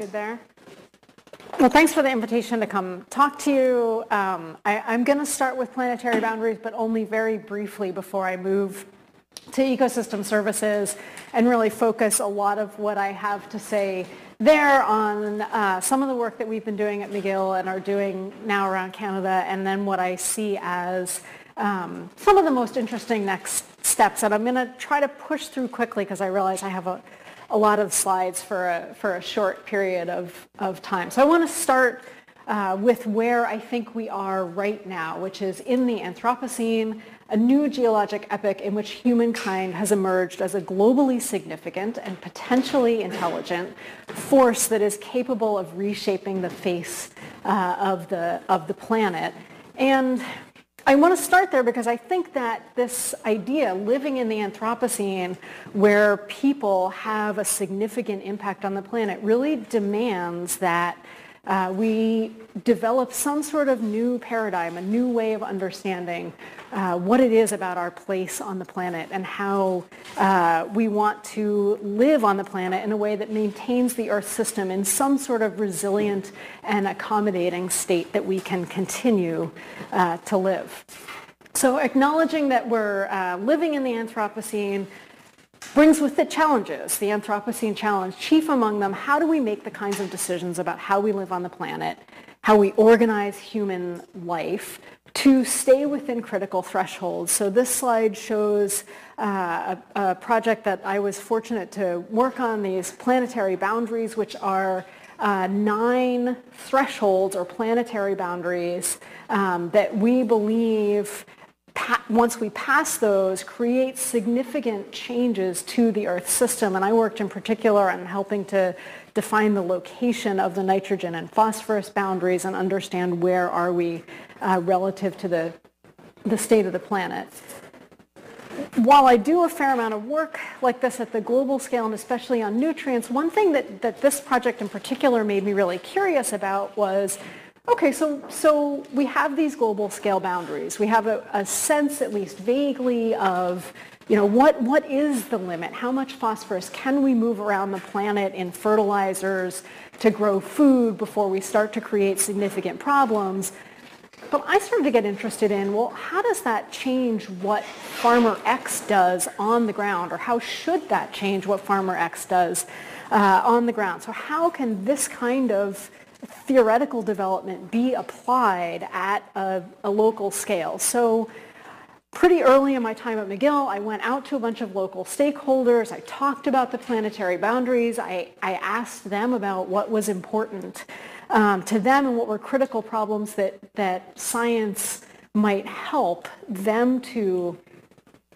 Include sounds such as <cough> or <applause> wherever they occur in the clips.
Good there. Well, thanks for the invitation to come talk to you. Um, I, I'm going to start with planetary boundaries, but only very briefly before I move to ecosystem services and really focus a lot of what I have to say there on uh, some of the work that we've been doing at McGill and are doing now around Canada, and then what I see as um, some of the most interesting next steps. And I'm going to try to push through quickly because I realize I have a, a lot of slides for a, for a short period of, of time. So I want to start uh, with where I think we are right now, which is in the Anthropocene, a new geologic epoch in which humankind has emerged as a globally significant and potentially intelligent force that is capable of reshaping the face uh, of, the, of the planet. And I want to start there because I think that this idea, living in the Anthropocene, where people have a significant impact on the planet, really demands that uh, we develop some sort of new paradigm, a new way of understanding uh, what it is about our place on the planet and how uh, we want to live on the planet in a way that maintains the Earth system in some sort of resilient and accommodating state that we can continue uh, to live. So acknowledging that we're uh, living in the Anthropocene, brings with it challenges, the Anthropocene challenge. Chief among them, how do we make the kinds of decisions about how we live on the planet, how we organize human life to stay within critical thresholds. So this slide shows uh, a, a, project that I was fortunate to work on, these planetary boundaries, which are uh, nine thresholds or planetary boundaries um, that we believe once we pass those, create significant changes to the Earth system. And I worked in particular on helping to define the location of the nitrogen and phosphorus boundaries and understand where are we uh, relative to the, the state of the planet. While I do a fair amount of work like this at the global scale and especially on nutrients, one thing that, that this project in particular made me really curious about was Okay, so, so we have these global scale boundaries. We have a, a, sense, at least vaguely, of you know, what, what is the limit? How much phosphorus can we move around the planet in fertilizers to grow food before we start to create significant problems? But I started to get interested in, well, how does that change what Farmer X does on the ground? Or how should that change what Farmer X does uh, on the ground? So how can this kind of theoretical development be applied at a, a, local scale. So pretty early in my time at McGill, I went out to a bunch of local stakeholders. I talked about the planetary boundaries. I, I asked them about what was important um, to them and what were critical problems that, that science might help them to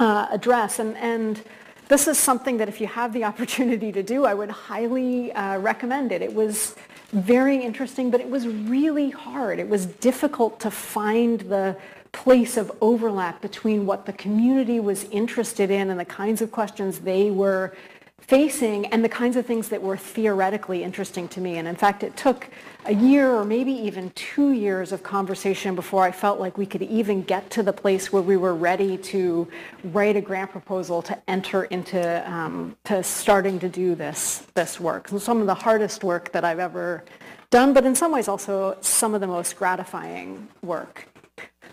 uh, address. And, and this is something that if you have the <laughs> opportunity to do, I would highly uh, recommend it. It was very interesting, but it was really hard. It was difficult to find the place of overlap between what the community was interested in and the kinds of questions they were facing and the kinds of things that were theoretically interesting to me. And in fact, it took a year or maybe even two years of conversation before I felt like we could even get to the place where we were ready to write a grant proposal to enter into um, to starting to do this this work. So some of the hardest work that I've ever done, but in some ways also some of the most gratifying work.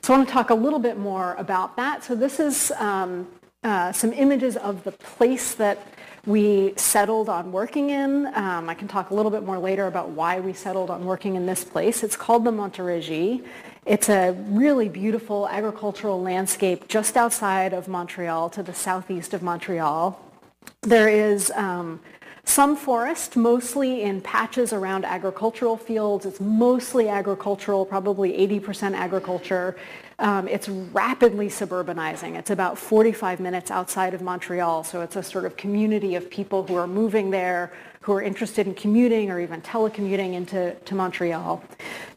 So I want to talk a little bit more about that. So this is um, uh, some images of the place that we settled on working in. Um, I can talk a little bit more later about why we settled on working in this place. It's called the Montérégie. It's a really beautiful agricultural landscape just outside of Montreal to the southeast of Montreal. There is um, some forest, mostly in patches around agricultural fields. It's mostly agricultural, probably 80% agriculture. Um, it's rapidly suburbanizing. It's about 45 minutes outside of Montreal, so it's a sort of community of people who are moving there, who are interested in commuting or even telecommuting into to Montreal.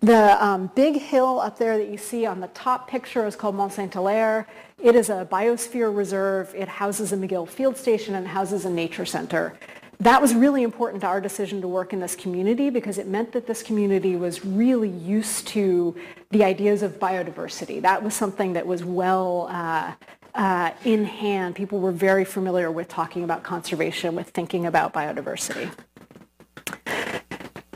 The um, big hill up there that you see on the top picture is called Mont Saint-Hilaire. It is a biosphere reserve. It houses a McGill field station and houses a nature center that was really important to our decision to work in this community because it meant that this community was really used to the ideas of biodiversity. That was something that was well uh, uh, in hand. People were very familiar with talking about conservation, with thinking about biodiversity.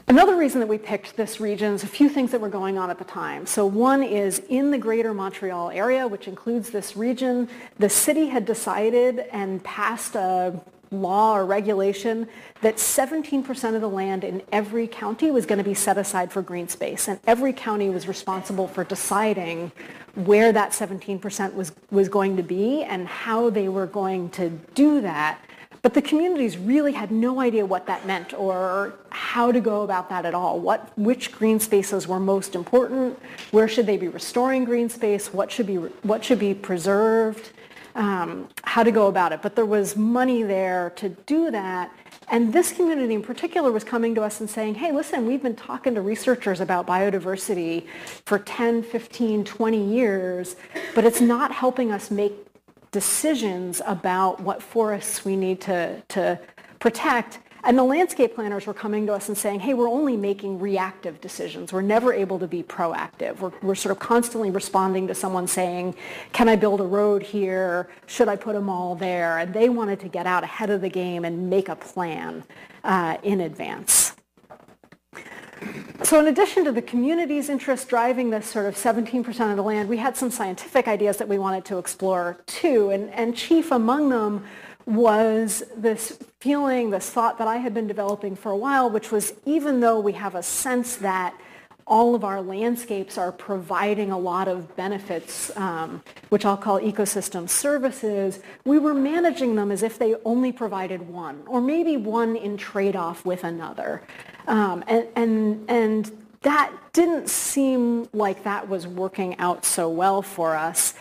Another reason that we picked this region is a few things that were going on at the time. So one is in the greater Montreal area, which includes this region, the city had decided and passed a law or regulation that 17% of the land in every county was going to be set aside for green space. And every county was responsible for deciding where that 17% was, was going to be and how they were going to do that but the communities really had no idea what that meant or how to go about that at all. What, which green spaces were most important? Where should they be restoring green space? What should be, what should be preserved? Um, how to go about it. But there was money there to do that. And this community in particular was coming to us and saying, hey, listen, we've been talking to researchers about biodiversity for 10, 15, 20 years, but it's not helping us make decisions about what forests we need to, to protect. And the landscape planners were coming to us and saying, hey, we're only making reactive decisions. We're never able to be proactive. We're, we're sort of constantly responding to someone saying, can I build a road here? Should I put a mall there? And they wanted to get out ahead of the game and make a plan uh, in advance. So in addition to the community's interest driving this sort of 17% of the land, we had some scientific ideas that we wanted to explore too. And, and chief among them was this feeling, this thought that I had been developing for a while, which was even though we have a sense that all of our landscapes are providing a lot of benefits, um, which I'll call ecosystem services, we were managing them as if they only provided one, or maybe one in trade-off with another. Um, and, and, and that didn't seem like that was working out so well for us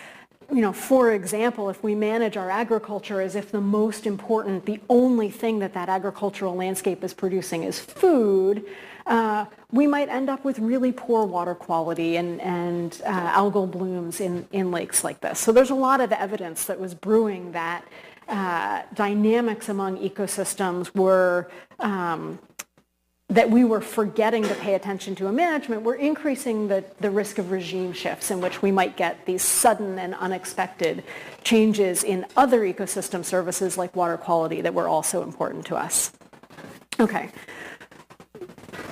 you know, for example, if we manage our agriculture as if the most important, the only thing that that agricultural landscape is producing is food, uh, we might end up with really poor water quality and, and uh, algal blooms in, in lakes like this. So there's a lot of evidence that was brewing that uh, dynamics among ecosystems were um, that we were forgetting to pay attention to in management, we're increasing the, the risk of regime shifts in which we might get these sudden and unexpected changes in other ecosystem services like water quality that were also important to us. Okay,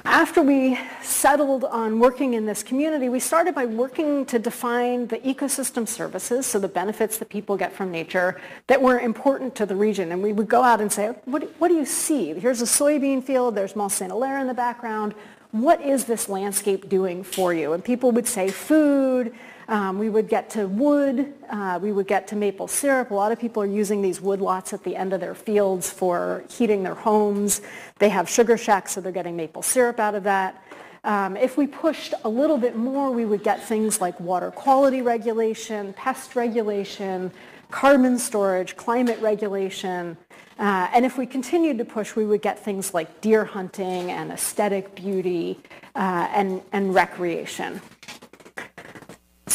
after we settled on working in this community, we started by working to define the ecosystem services, so the benefits that people get from nature that were important to the region. And we would go out and say, what, what do you see? Here's a soybean field. There's Mont Saint-Hilaire in the background. What is this landscape doing for you? And people would say food, um, we would get to wood. Uh, we would get to maple syrup. A lot of people are using these wood lots at the end of their fields for heating their homes. They have sugar shacks, so they're getting maple syrup out of that. Um, if we pushed a little bit more, we would get things like water quality regulation, pest regulation, carbon storage, climate regulation. Uh, and if we continued to push, we would get things like deer hunting and aesthetic beauty uh, and, and recreation.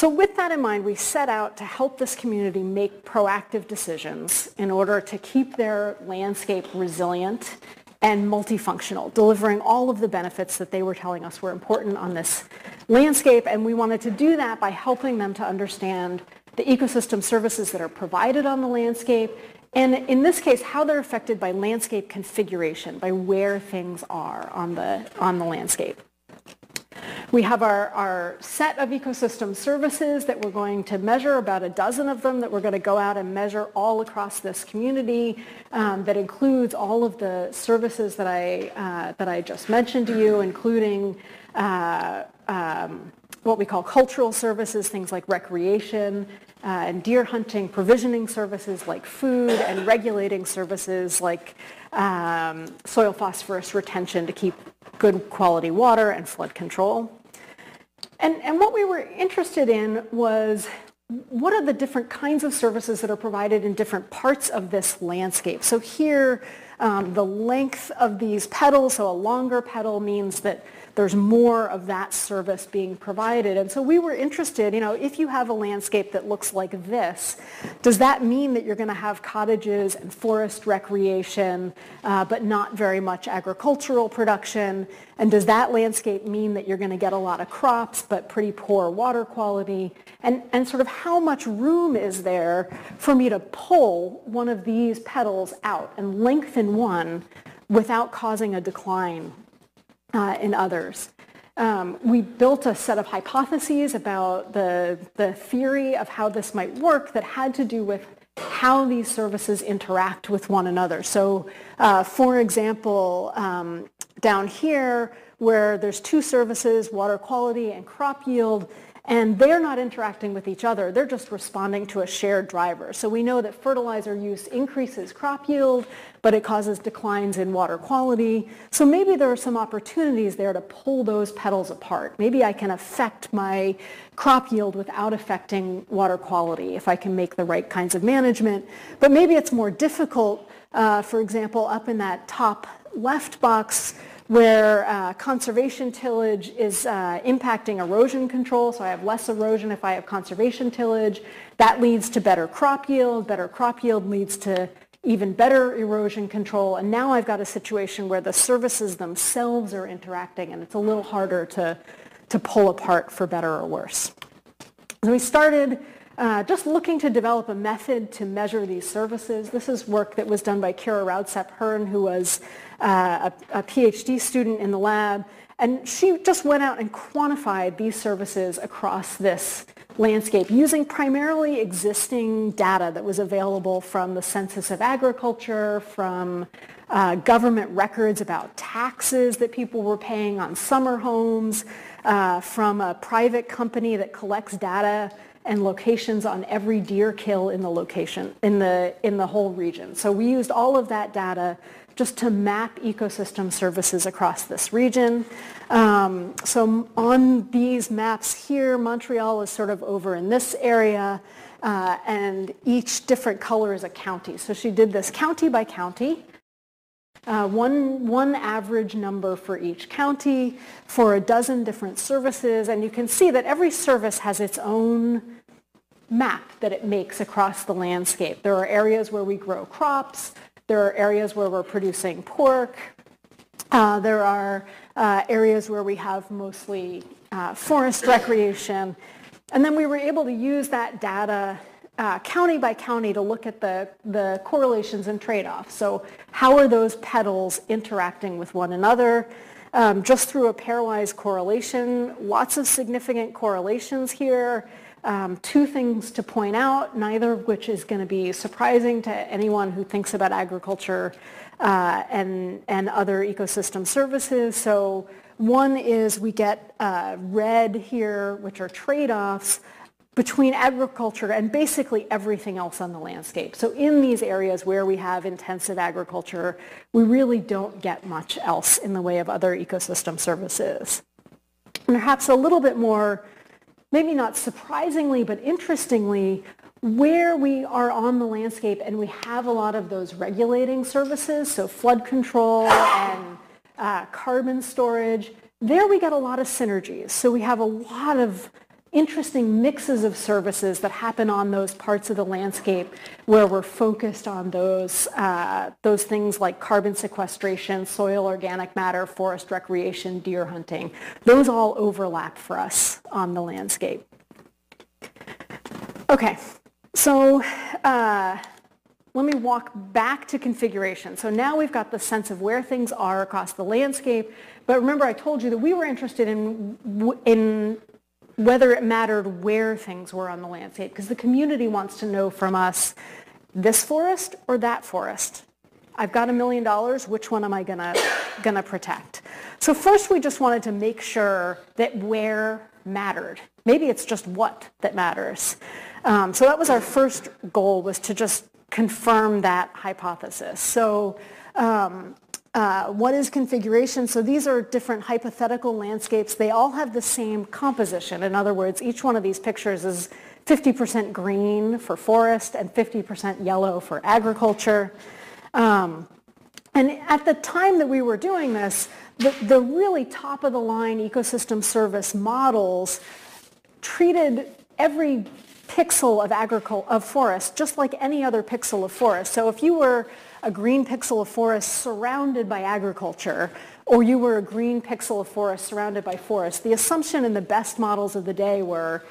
So with that in mind, we set out to help this community make proactive decisions in order to keep their landscape resilient and multifunctional, delivering all of the benefits that they were telling us were important on this landscape. And we wanted to do that by helping them to understand the ecosystem services that are provided on the landscape, and in this case, how they're affected by landscape configuration, by where things are on the, on the landscape. We have our, our set of ecosystem services that we're going to measure, about a dozen of them that we're going to go out and measure all across this community um, that includes all of the services that I, uh, that I just mentioned to you, including uh, um, what we call cultural services, things like recreation uh, and deer hunting, provisioning services like food, and regulating services like um, soil phosphorus retention to keep good quality water and flood control. And, and what we were interested in was what are the different kinds of services that are provided in different parts of this landscape? So here, um, the length of these petals, so a longer petal means that there's more of that service being provided. And so we were interested, you know, if you have a landscape that looks like this, does that mean that you're going to have cottages and forest recreation, uh, but not very much agricultural production? And does that landscape mean that you're going to get a lot of crops, but pretty poor water quality? And, and sort of how much room is there for me to pull one of these petals out and lengthen one without causing a decline uh, in others. Um, we built a set of hypotheses about the, the theory of how this might work that had to do with how these services interact with one another. So uh, for example, um, down here where there's two services, water quality and crop yield, and they're not interacting with each other. They're just responding to a shared driver. So we know that fertilizer use increases crop yield, but it causes declines in water quality. So maybe there are some opportunities there to pull those petals apart. Maybe I can affect my crop yield without affecting water quality if I can make the right kinds of management. But maybe it's more difficult, uh, for example, up in that top left box, where uh, conservation tillage is uh, impacting erosion control. So I have less erosion if I have conservation tillage. That leads to better crop yield. Better crop yield leads to even better erosion control. And now I've got a situation where the services themselves are interacting and it's a little harder to, to pull apart for better or worse. So we started uh, just looking to develop a method to measure these services. This is work that was done by Ciara Raudsepp-Hearne, who was uh, a, a PhD student in the lab. And she just went out and quantified these services across this landscape using primarily existing data that was available from the Census of Agriculture, from uh, government records about taxes that people were paying on summer homes, uh, from a private company that collects data and locations on every deer kill in the location in the in the whole region. So we used all of that data just to map ecosystem services across this region. Um, so on these maps here, Montreal is sort of over in this area, uh, and each different color is a county. So she did this county by county, uh, one, one average number for each county for a dozen different services, and you can see that every service has its own map that it makes across the landscape. There are areas where we grow crops, there are areas where we're producing pork. Uh, there are uh, areas where we have mostly uh, forest recreation. And then we were able to use that data uh, county by county to look at the, the correlations and trade-offs. So how are those petals interacting with one another? Um, just through a pairwise correlation, lots of significant correlations here. Um, two things to point out, neither of which is going to be surprising to anyone who thinks about agriculture uh, and, and other ecosystem services. So one is we get uh, red here, which are trade-offs between agriculture and basically everything else on the landscape. So in these areas where we have intensive agriculture, we really don't get much else in the way of other ecosystem services. And perhaps a little bit more maybe not surprisingly, but interestingly, where we are on the landscape and we have a lot of those regulating services, so flood control and uh, carbon storage, there we get a lot of synergies. So we have a lot of interesting mixes of services that happen on those parts of the landscape where we're focused on those, uh, those things like carbon sequestration, soil organic matter, forest recreation, deer hunting. Those all overlap for us on the landscape. Okay, so uh, let me walk back to configuration. So now we've got the sense of where things are across the landscape. But remember I told you that we were interested in, in whether it mattered where things were on the landscape, because the community wants to know from us this forest or that forest. I've got a million dollars, which one am I gonna, gonna protect? So first we just wanted to make sure that where mattered. Maybe it's just what that matters. Um, so that was our first goal was to just confirm that hypothesis. So um, uh, what is configuration? So these are different hypothetical landscapes. They all have the same composition. In other words, each one of these pictures is 50% green for forest and 50% yellow for agriculture. Um, and at the time that we were doing this, the, the really top of the line ecosystem service models treated every pixel of agricul- of forest just like any other pixel of forest. So if you were a green pixel of forest surrounded by agriculture, or you were a green pixel of forest surrounded by forest, the assumption in the best models of the day were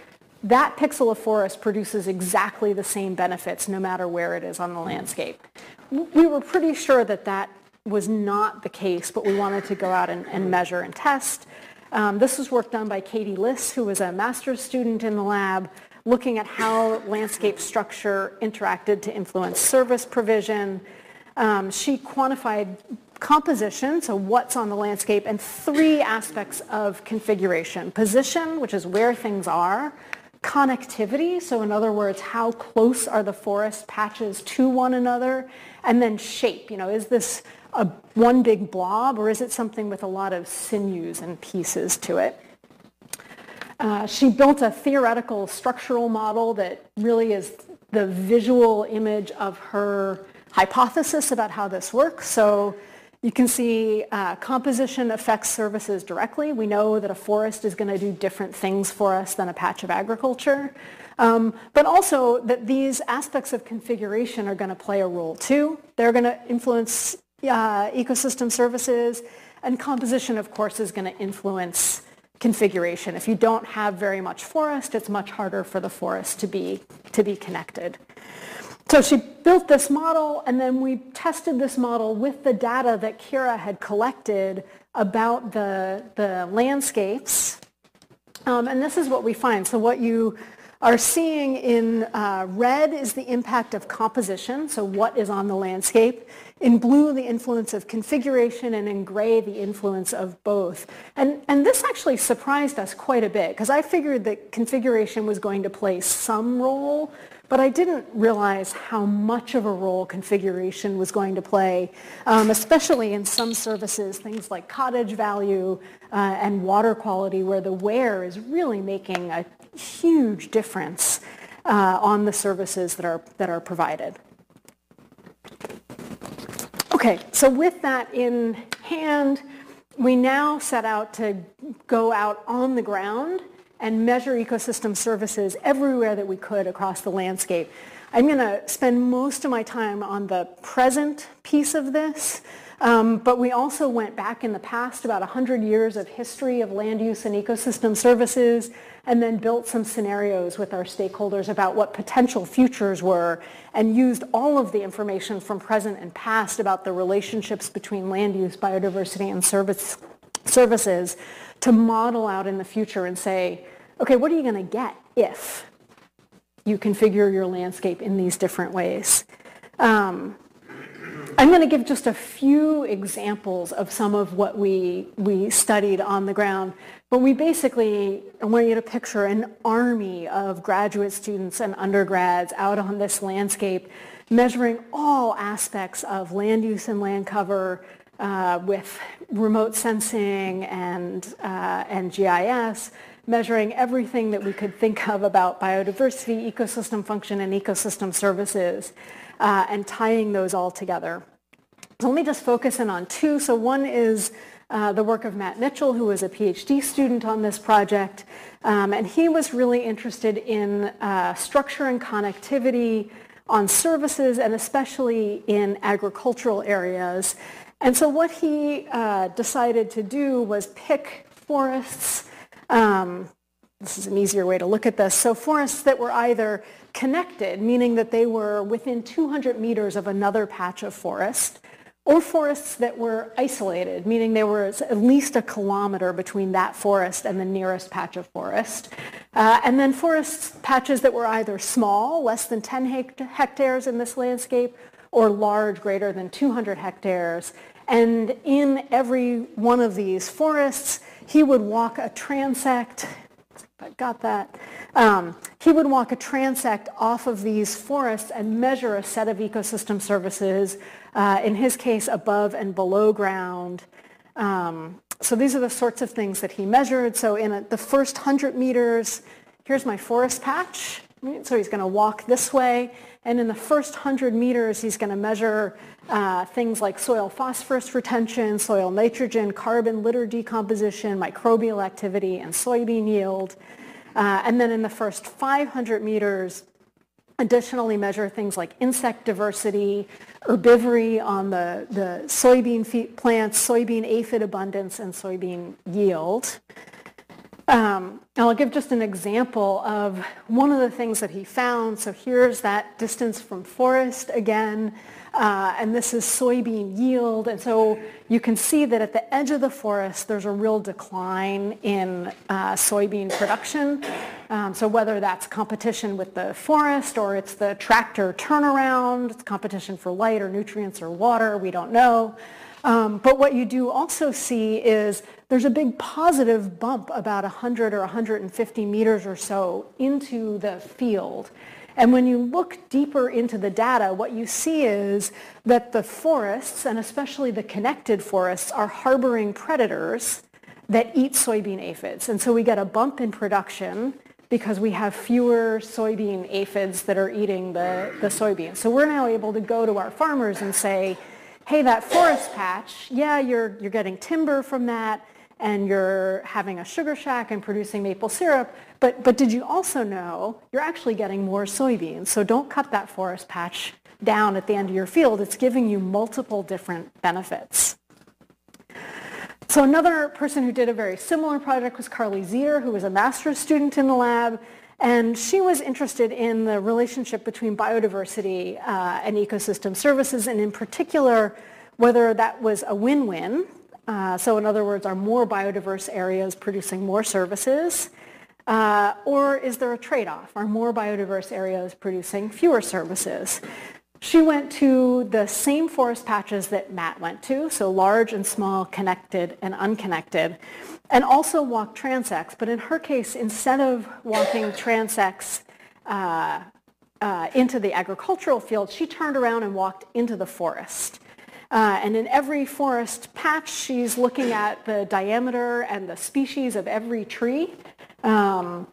that pixel of forest produces exactly the same benefits no matter where it is on the landscape. We were pretty sure that that was not the case, but we wanted to go out and, and measure and test. Um, this was work done by Katie Liss, who was a master's student in the lab, looking at how landscape structure interacted to influence service provision. Um, she quantified composition, so what's on the landscape, and three aspects of configuration. Position, which is where things are. Connectivity, so in other words, how close are the forest patches to one another? And then shape, you know, is this a one big blob or is it something with a lot of sinews and pieces to it? Uh, she built a theoretical structural model that really is the visual image of her hypothesis about how this works. So you can see uh, composition affects services directly. We know that a forest is going to do different things for us than a patch of agriculture. Um, but also that these aspects of configuration are going to play a role too. They're going to influence uh, ecosystem services and composition, of course, is going to influence configuration. If you don't have very much forest, it's much harder for the forest to be, to be connected. So she built this model and then we tested this model with the data that Ciara had collected about the, the landscapes. Um, and this is what we find. So what you are seeing in uh, red is the impact of composition, so what is on the landscape. In blue, the influence of configuration, and in gray, the influence of both. And, and this actually surprised us quite a bit, because I figured that configuration was going to play some role, but I didn't realize how much of a role configuration was going to play, um, especially in some services, things like cottage value uh, and water quality, where the where is really making a huge difference uh, on the services that are, that are provided. Okay, so with that in hand, we now set out to go out on the ground and measure ecosystem services everywhere that we could across the landscape. I'm going to spend most of my time on the present piece of this, um, but we also went back in the past about 100 years of history of land use and ecosystem services and then built some scenarios with our stakeholders about what potential futures were and used all of the information from present and past about the relationships between land use, biodiversity, and service, services to model out in the future and say, okay, what are you going to get if you configure your landscape in these different ways? Um, I'm going to give just a few examples of some of what we, we studied on the ground. But we basically, I want you to picture an army of graduate students and undergrads out on this landscape measuring all aspects of land use and land cover uh, with remote sensing and, uh, and GIS, measuring everything that we could think of about biodiversity, ecosystem function, and ecosystem services uh, and tying those all together. So let me just focus in on two. So one is uh, the work of Matt Mitchell, who was a PhD student on this project. Um, and he was really interested in uh, structure and connectivity on services and especially in agricultural areas. And so what he uh, decided to do was pick forests. Um, this is an easier way to look at this. So forests that were either connected, meaning that they were within 200 meters of another patch of forest, or forests that were isolated, meaning there was at least a kilometer between that forest and the nearest patch of forest. Uh, and then forest patches that were either small, less than 10 hectares in this landscape, or large, greater than 200 hectares. And in every one of these forests, he would walk a transect, I got that, um, he would walk a transect off of these forests and measure a set of ecosystem services, uh, in his case above and below ground. Um, so these are the sorts of things that he measured. So in a, the first 100 meters, here's my forest patch. So he's going to walk this way. And in the first 100 meters, he's going to measure uh, things like soil phosphorus retention, soil nitrogen, carbon litter decomposition, microbial activity, and soybean yield. Uh, and then in the first 500 meters, additionally measure things like insect diversity, herbivory on the, the soybean plants, soybean aphid abundance, and soybean yield. Um, I'll give just an example of one of the things that he found. So here's that distance from forest again. Uh, and this is soybean yield. And so you can see that at the edge of the forest, there's a real decline in uh, soybean production. Um, so whether that's competition with the forest or it's the tractor turnaround, it's competition for light or nutrients or water, we don't know. Um, but what you do also see is there's a big positive bump about 100 or 150 meters or so into the field. And when you look deeper into the data, what you see is that the forests, and especially the connected forests, are harboring predators that eat soybean aphids. And so we get a bump in production because we have fewer soybean aphids that are eating the, the soybeans. So we're now able to go to our farmers and say, hey, that forest patch, yeah, you're, you're getting timber from that and you're having a sugar shack and producing maple syrup, but, but did you also know you're actually getting more soybeans? So don't cut that forest patch down at the end of your field. It's giving you multiple different benefits. So another person who did a very similar project was Carly Ziter, who was a master's student in the lab. And she was interested in the relationship between biodiversity uh, and ecosystem services, and in particular, whether that was a win-win. Uh, so in other words, are more biodiverse areas producing more services? Uh, or is there a trade-off? Are more biodiverse areas producing fewer services? She went to the same forest patches that Matt went to, so large and small, connected and unconnected, and also walked transects. But in her case, instead of walking transects uh, uh, into the agricultural field, she turned around and walked into the forest. Uh, and in every forest patch, she's looking at the diameter and the species of every tree um,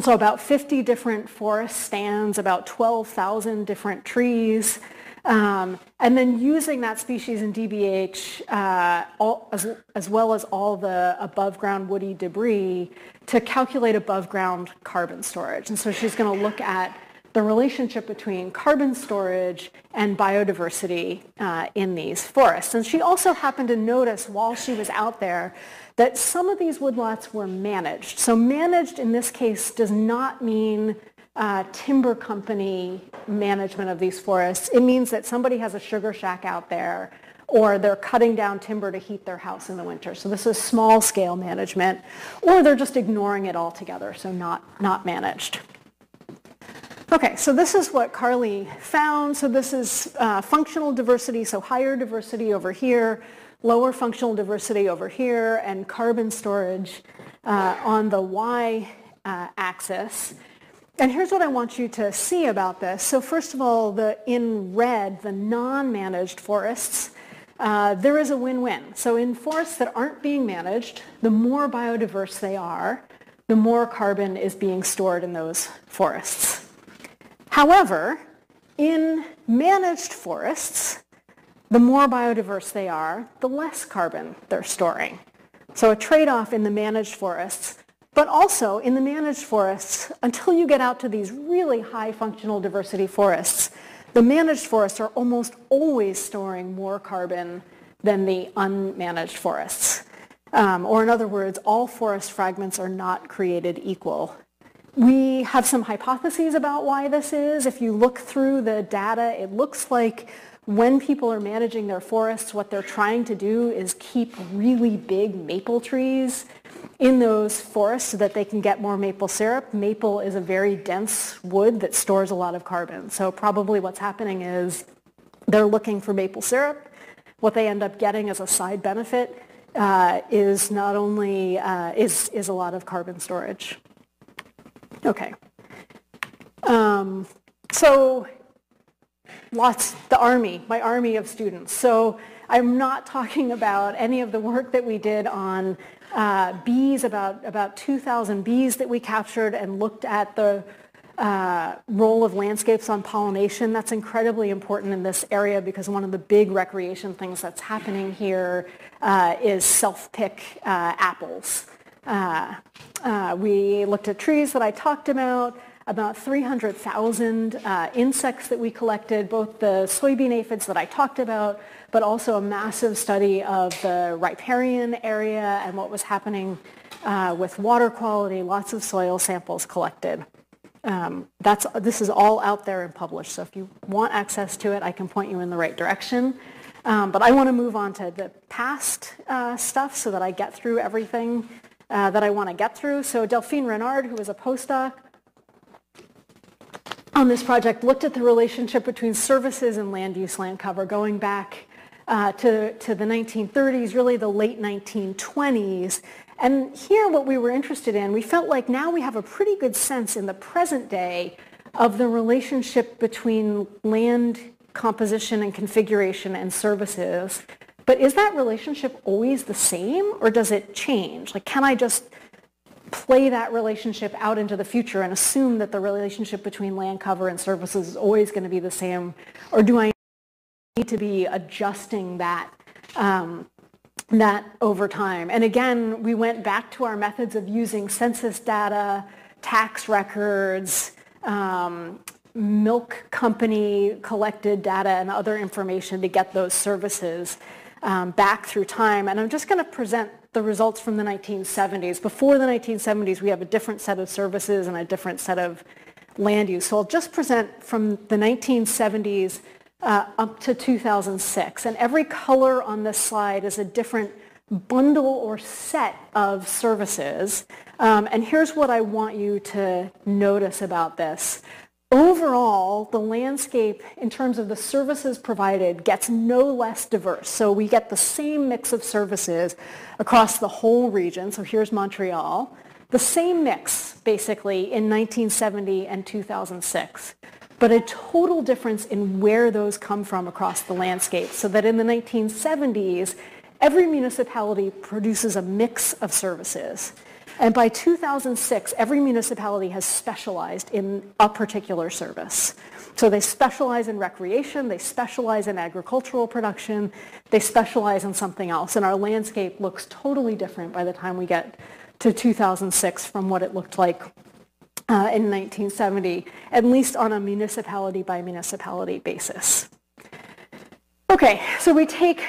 so about 50 different forest stands, about 12,000 different trees, um, and then using that species in DBH uh, all, as, as, well as all the above ground woody debris to calculate above ground carbon storage. And so she's going to look at the relationship between carbon storage and biodiversity uh, in these forests. And she also happened to notice while she was out there that some of these woodlots were managed. So managed in this case does not mean uh, timber company management of these forests. It means that somebody has a sugar shack out there or they're cutting down timber to heat their house in the winter. So this is small scale management, or they're just ignoring it altogether, so not, not managed. Okay, so this is what Carly found. So this is uh, functional diversity, so higher diversity over here, lower functional diversity over here, and carbon storage uh, on the y uh, axis. And here's what I want you to see about this. So first of all, the in red, the non-managed forests, uh, there is a win-win. So in forests that aren't being managed, the more biodiverse they are, the more carbon is being stored in those forests. However, in managed forests, the more biodiverse they are, the less carbon they're storing. So a trade-off in the managed forests, but also in the managed forests, until you get out to these really high functional diversity forests, the managed forests are almost always storing more carbon than the unmanaged forests. Um, or in other words, all forest fragments are not created equal. We have some hypotheses about why this is. If you look through the data, it looks like when people are managing their forests, what they're trying to do is keep really big maple trees in those forests so that they can get more maple syrup. Maple is a very dense wood that stores a lot of carbon. So probably what's happening is they're looking for maple syrup. What they end up getting as a side benefit uh, is not only uh, is, is a lot of carbon storage. Okay. Um, so lots, the army, my army of students. So I'm not talking about any of the work that we did on uh, bees, about, about 2,000 bees that we captured and looked at the uh, role of landscapes on pollination. That's incredibly important in this area because one of the big recreation things that's happening here uh, is self-pick uh, apples. Uh, uh, we looked at trees that I talked about about 300,000 uh, insects that we collected, both the soybean aphids that I talked about, but also a massive study of the riparian area and what was happening uh, with water quality, lots of soil samples collected. Um, that's, this is all out there and published, so if you want access to it, I can point you in the right direction. Um, but I want to move on to the past uh, stuff so that I get through everything uh, that I want to get through. So Delphine Renard, who was a postdoc on this project, looked at the relationship between services and land use land cover going back uh, to, to the 1930s, really the late 1920s. And here what we were interested in, we felt like now we have a pretty good sense in the present day of the relationship between land composition and configuration and services. But is that relationship always the same or does it change? Like can I just play that relationship out into the future and assume that the relationship between land cover and services is always going to be the same? Or do I need to be adjusting that um, that over time. And again, we went back to our methods of using census data, tax records, um, milk company collected data and other information to get those services um, back through time. And I'm just going to present the results from the 1970s. Before the 1970s, we have a different set of services and a different set of land use. So I'll just present from the 1970s uh, up to 2006. And every color on this slide is a different bundle or set of services. Um, and here's what I want you to notice about this. Overall, the landscape in terms of the services provided gets no less diverse. So we get the same mix of services across the whole region. So here's Montreal. The same mix, basically, in 1970 and 2006 but a total difference in where those come from across the landscape. So that in the 1970s, every municipality produces a mix of services. And by 2006, every municipality has specialized in a particular service. So they specialize in recreation, they specialize in agricultural production, they specialize in something else. And our landscape looks totally different by the time we get to 2006 from what it looked like uh, in 1970, at least on a municipality by municipality basis. Okay, so we take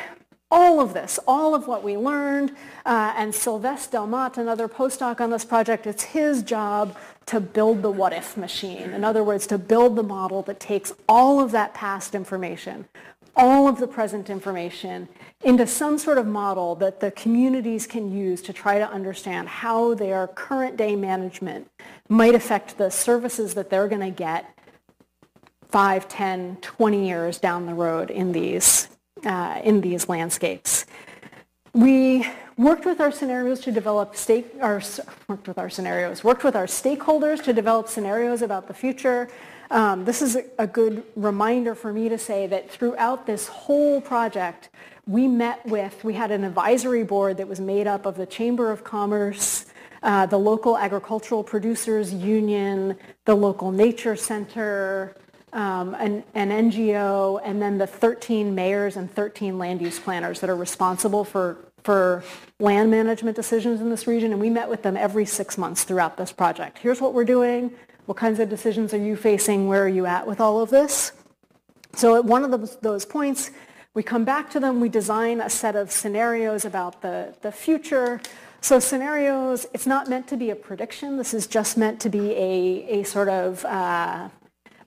all of this, all of what we learned, uh, and Sylvestre Delmotte, another postdoc on this project, it's his job to build the what-if machine. In other words, to build the model that takes all of that past information, all of the present information into some sort of model that the communities can use to try to understand how their current day management might affect the services that they're going to get 5, 10, 20 years down the road in these, uh, in these landscapes. We worked with our scenarios to develop stake, or worked with our scenarios, worked with our stakeholders to develop scenarios about the future um, this is a, a good reminder for me to say that throughout this whole project, we met with, we had an advisory board that was made up of the Chamber of Commerce, uh, the local agricultural producers union, the local nature center, um, an, an, NGO, and then the 13 mayors and 13 land use planners that are responsible for, for land management decisions in this region. And we met with them every six months throughout this project. Here's what we're doing. What kinds of decisions are you facing? Where are you at with all of this? So at one of those points, we come back to them, we design a set of scenarios about the, the future. So scenarios, it's not meant to be a prediction. This is just meant to be a, a sort of uh,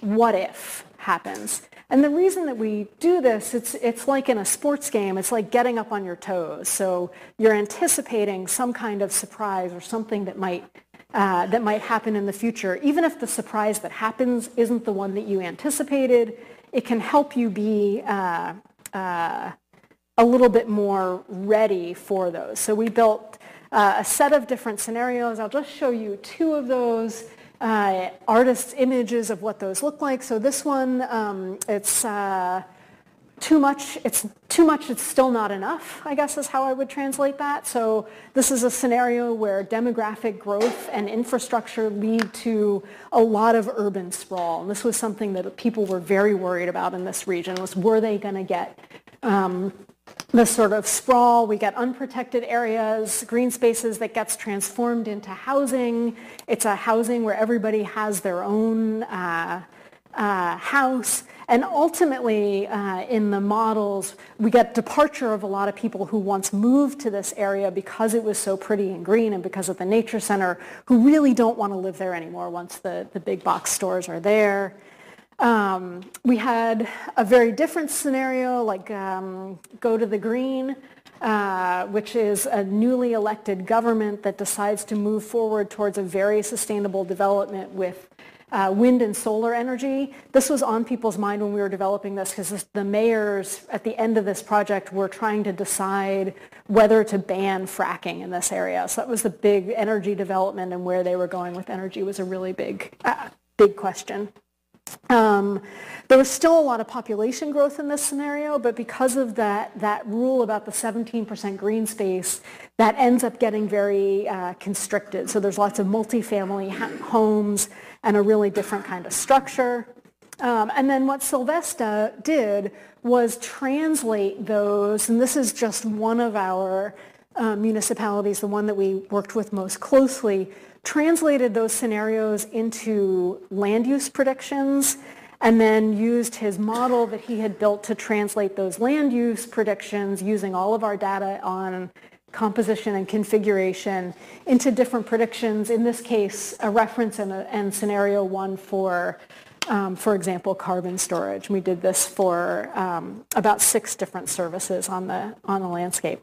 what if happens. And the reason that we do this, it's, it's like in a sports game, it's like getting up on your toes. So you're anticipating some kind of surprise or something that might uh, that might happen in the future. Even if the surprise that happens isn't the one that you anticipated, it can help you be uh, uh, a little bit more ready for those. So we built uh, a set of different scenarios. I'll just show you two of those. Uh, artists' images of what those look like. So this one, um, it's uh, too much, it's too much, it's still not enough, I guess is how I would translate that. So this is a scenario where demographic growth and infrastructure lead to a lot of urban sprawl. And this was something that people were very worried about in this region was were they going to get um, this sort of sprawl. We get unprotected areas, green spaces that gets transformed into housing. It's a housing where everybody has their own uh, uh, house. And ultimately, uh, in the models, we get departure of a lot of people who once moved to this area because it was so pretty and green and because of the nature center, who really don't want to live there anymore once the, the big box stores are there. Um, we had a very different scenario, like um, go to the green, uh, which is a newly elected government that decides to move forward towards a very sustainable development with uh, wind and solar energy. This was on people's mind when we were developing this because the mayors at the end of this project were trying to decide whether to ban fracking in this area. So that was the big energy development and where they were going with energy was a really big, uh, big question. Um, there was still a lot of population growth in this scenario, but because of that, that rule about the 17% green space, that ends up getting very uh, constricted. So there's lots of multifamily homes and a really different kind of structure. Um, and then what Sylvestre did was translate those, and this is just one of our uh, municipalities, the one that we worked with most closely, translated those scenarios into land use predictions and then used his model that he had built to translate those land use predictions using all of our data on composition and configuration into different predictions. In this case, a reference and, a, and scenario one for, um, for example, carbon storage. We did this for um, about six different services on the, on the landscape.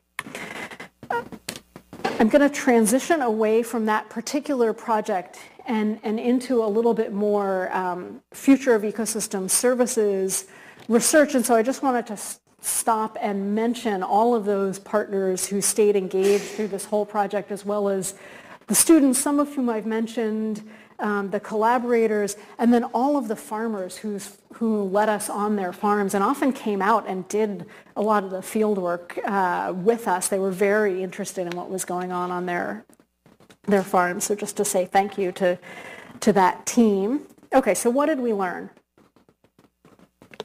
I'm going to transition away from that particular project and, and into a little bit more um, future of ecosystem services research. And so I just wanted to stop and mention all of those partners who stayed engaged through this whole project, as well as the students, some of whom I've mentioned, um, the collaborators, and then all of the farmers who's, who let us on their farms and often came out and did a lot of the field work uh, with us. They were very interested in what was going on on their, their farms. So just to say thank you to, to that team. Okay, so what did we learn?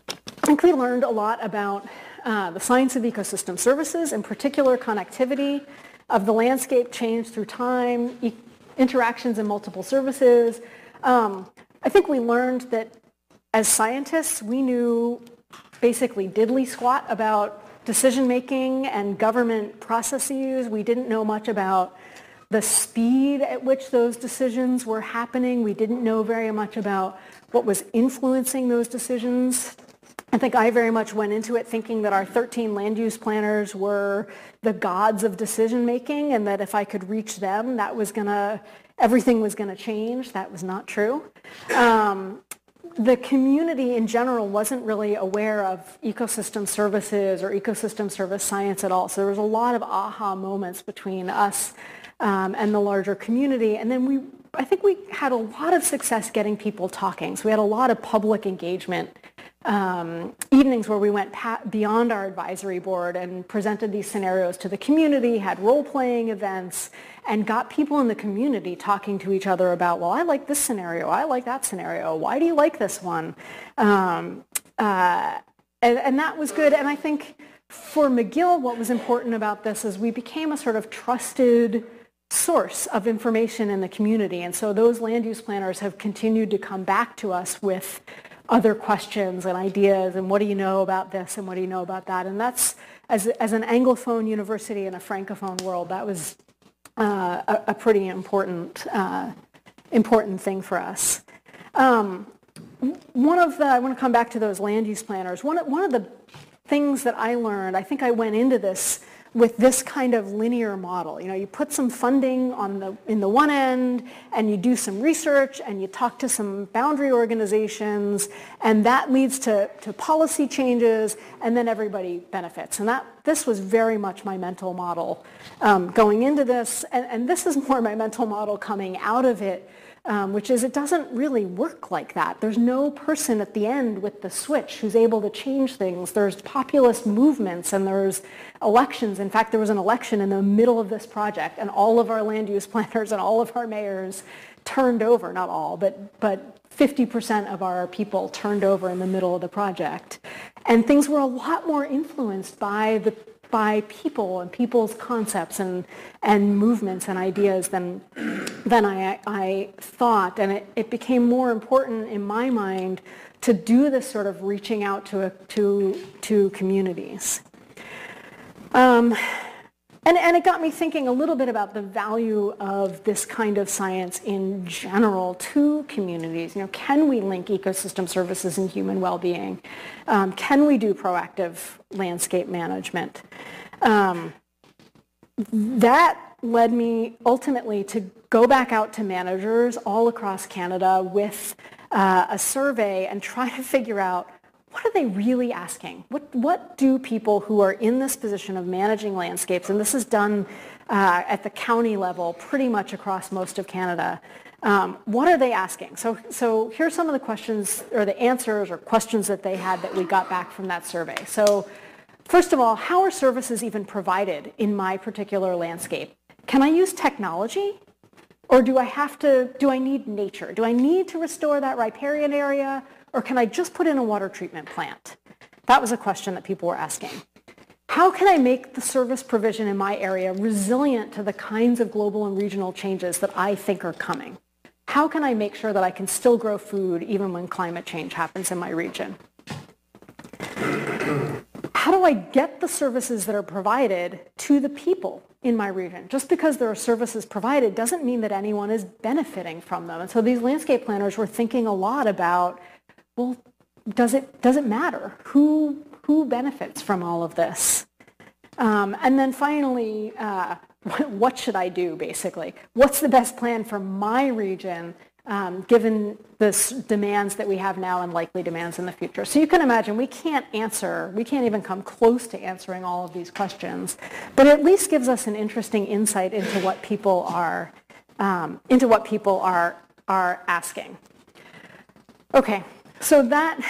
I think we learned a lot about uh, the science of ecosystem services, in particular connectivity of the landscape change through time, e- interactions in multiple services. Um, I think we learned that as scientists, we knew basically diddly squat about decision making and government processes. We didn't know much about the speed at which those decisions were happening. We didn't know very much about what was influencing those decisions. I think I very much went into it thinking that our 13 land use planners were the gods of decision making and that if I could reach them, that was going to, everything was going to change. That was not true. Um, the community in general wasn't really aware of ecosystem services or ecosystem service science at all. So there was a lot of aha moments between us um, and the larger community. And then we, I think we had a lot of success getting people talking. So we had a lot of public engagement um, evenings where we went beyond our advisory board and presented these scenarios to the community, had role-playing events, and got people in the community talking to each other about, well, I like this scenario, I like that scenario, why do you like this one? Um, uh, and, and that was good. And I think for McGill, what was important about this is we became a sort of trusted source of information in the community. And so those land use planners have continued to come back to us with other questions and ideas and what do you know about this and what do you know about that. And that's, as, as an Anglophone university in a Francophone world, that was uh, a, a, pretty important, uh, important thing for us. Um, one of the, I want to come back to those land use planners. One, one of the things that I learned, I think I went into this with this kind of linear model. You know, you put some funding on the, in the one end and you do some research and you talk to some boundary organizations and that leads to, to policy changes and then everybody benefits. And that, this was very much my mental model um, going into this and, and this is more my mental model coming out of it um, which is it doesn't really work like that. There's no person at the end with the switch who's able to change things. There's populist movements and there's elections. In fact, there was an election in the middle of this project and all of our land use <laughs> planners and all of our mayors turned over, not all, but, but 50% of our people turned over in the middle of the project. And things were a lot more influenced by the by people and people's concepts and, and movements and ideas than, than I, I thought. And it, it became more important in my mind to do this sort of reaching out to, a, to, to communities. Um, and, and it got me thinking a little bit about the value of this kind of science in general to communities. You know, can we link ecosystem services and human well-being? Um, can we do proactive landscape management? Um, that led me ultimately to go back out to managers all across Canada with uh, a survey and try to figure out what are they really asking? What, what do people who are in this position of managing landscapes, and this is done uh, at the county level pretty much across most of Canada, um, what are they asking? So, so here's some of the questions or the answers or questions that they had that we got back from that survey. So first of all, how are services even provided in my particular landscape? Can I use technology? Or do I have to, do I need nature? Do I need to restore that riparian area? Or can I just put in a water treatment plant? That was a question that people were asking. How can I make the service provision in my area resilient to the kinds of global and regional changes that I think are coming? How can I make sure that I can still grow food even when climate change happens in my region? How do I get the services that are provided to the people in my region? Just because there are services provided doesn't mean that anyone is benefiting from them. And so these landscape planners were thinking a lot about well, does it, does it matter? Who, who benefits from all of this? Um, and then finally, uh, <laughs> what should I do, basically? What's the best plan for my region, um, given the demands that we have now and likely demands in the future? So you can imagine we can't answer, we can't even come close to answering all of these questions, but it at least gives us an interesting insight into what people are, um, into what people are, are asking. Okay, so that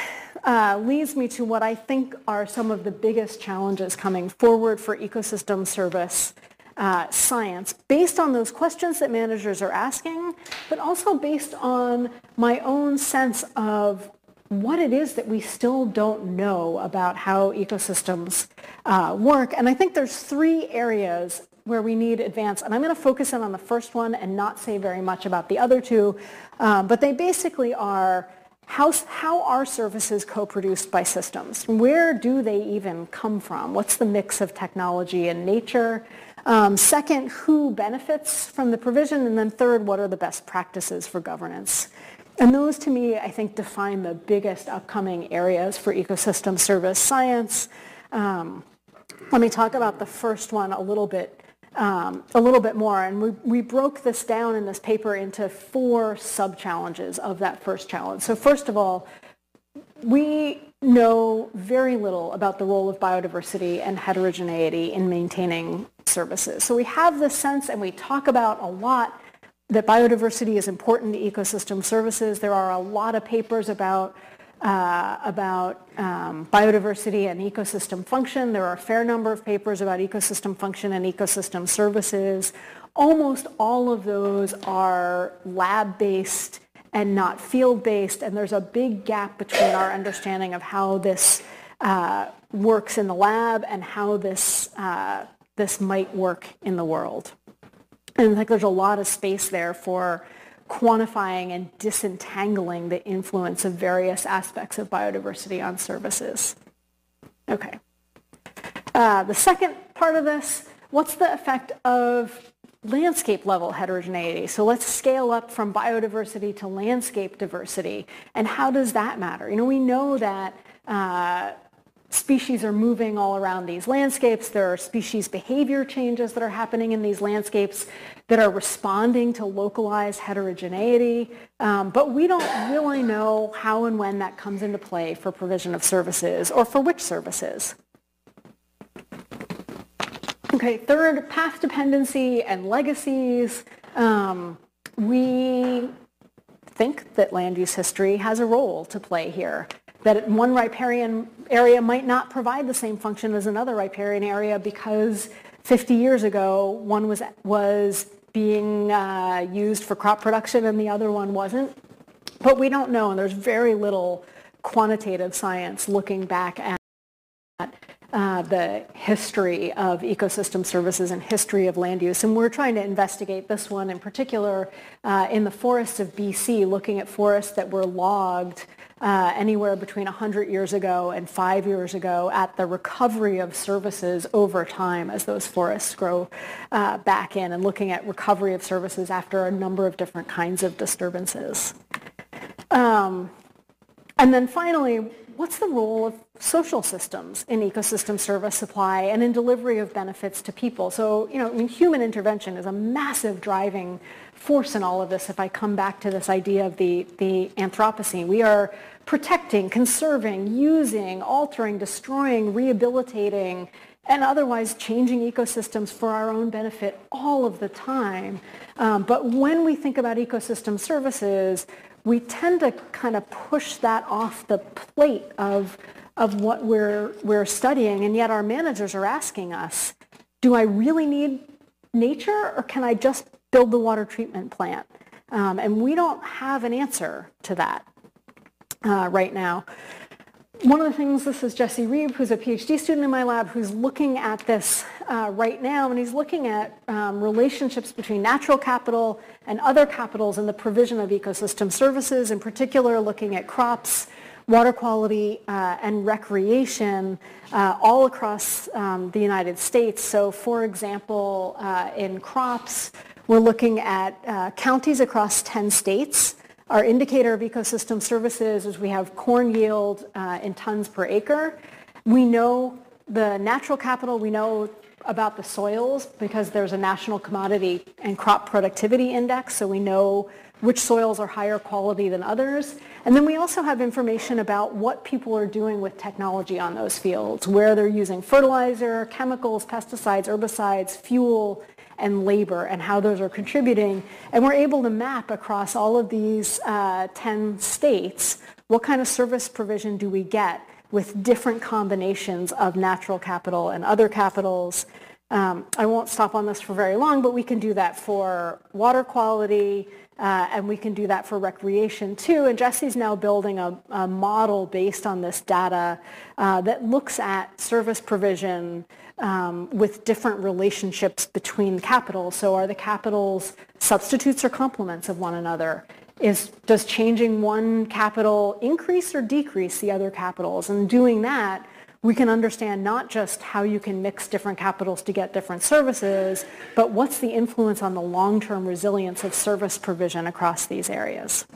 uh, leads me to what I think are some of the biggest challenges coming forward for ecosystem service uh, science based on those questions that managers are asking, but also based on my own sense of what it is that we still don't know about how ecosystems uh, work. And I think there's three areas where we need advance. And I'm going to focus in on the first one and not say very much about the other two. Um, but they basically are how, how are services co-produced by systems? Where do they even come from? What's the mix of technology and nature? Um, second, who benefits from the provision? And then third, what are the best practices for governance? And those to me, I think, define the biggest upcoming areas for ecosystem service science. Um, let me talk about the first one a little bit um, a little bit more. And we, we broke this down in this paper into four sub-challenges of that first challenge. So first of all, we know very little about the role of biodiversity and heterogeneity in maintaining services. So we have this sense and we talk about a lot that biodiversity is important to ecosystem services. There are a lot of papers about uh, about um, biodiversity and ecosystem function. There are a fair number of papers about ecosystem function and ecosystem services. Almost all of those are lab-based and not field-based, and there's a big gap between our understanding of how this uh, works in the lab and how this, uh, this might work in the world. And I think there's a lot of space there for quantifying and disentangling the influence of various aspects of biodiversity on services. Okay. Uh, the second part of this, what's the effect of landscape level heterogeneity? So let's scale up from biodiversity to landscape diversity. And how does that matter? You know, we know that uh, species are moving all around these landscapes. There are species behavior changes that are happening in these landscapes that are responding to localized heterogeneity. Um, but we don't really know how and when that comes into play for provision of services or for which services. Okay, third, path dependency and legacies. Um, we think that land use history has a role to play here that one riparian area might not provide the same function as another riparian area because 50 years ago one was, was being uh, used for crop production and the other one wasn't. But we don't know, and there's very little quantitative science looking back at uh, the history of ecosystem services and history of land use. And we're trying to investigate this one in particular uh, in the forests of BC, looking at forests that were logged uh, anywhere between 100 years ago and five years ago at the recovery of services over time as those forests grow uh, back in and looking at recovery of services after a number of different kinds of disturbances. Um, and then finally, what's the role of social systems in ecosystem service supply and in delivery of benefits to people? So, you know, I mean, human intervention is a massive driving force in all of this if I come back to this idea of the, the Anthropocene. We are protecting, conserving, using, altering, destroying, rehabilitating, and otherwise changing ecosystems for our own benefit all of the time. Um, but when we think about ecosystem services, we tend to kind of push that off the plate of, of what we're, we're studying, and yet our managers are asking us, do I really need nature, or can I just build the water treatment plant? Um, and we don't have an answer to that uh, right now. One of the things, this is Jesse Reeb, who's a PhD student in my lab, who's looking at this uh, right now, and he's looking at um, relationships between natural capital and other capitals in the provision of ecosystem services, in particular looking at crops, water quality, uh, and recreation uh, all across um, the United States. So for example, uh, in crops, we're looking at uh, counties across 10 states. Our indicator of ecosystem services is we have corn yield uh, in tons per acre. We know the natural capital, we know about the soils because there's a national commodity and crop productivity index, so we know which soils are higher quality than others. And then we also have information about what people are doing with technology on those fields, where they're using fertilizer, chemicals, pesticides, herbicides, fuel, and labor and how those are contributing. And we're able to map across all of these uh, 10 states what kind of service provision do we get with different combinations of natural capital and other capitals. Um, I won't stop on this for very long, but we can do that for water quality, uh, and we can do that for recreation too. And Jesse's now building a, a model based on this data uh, that looks at service provision um, with different relationships between capitals. So are the capitals substitutes or complements of one another? Is, does changing one capital increase or decrease the other capitals? And doing that, we can understand not just how you can mix different capitals to get different services, but what's the influence on the long-term resilience of service provision across these areas.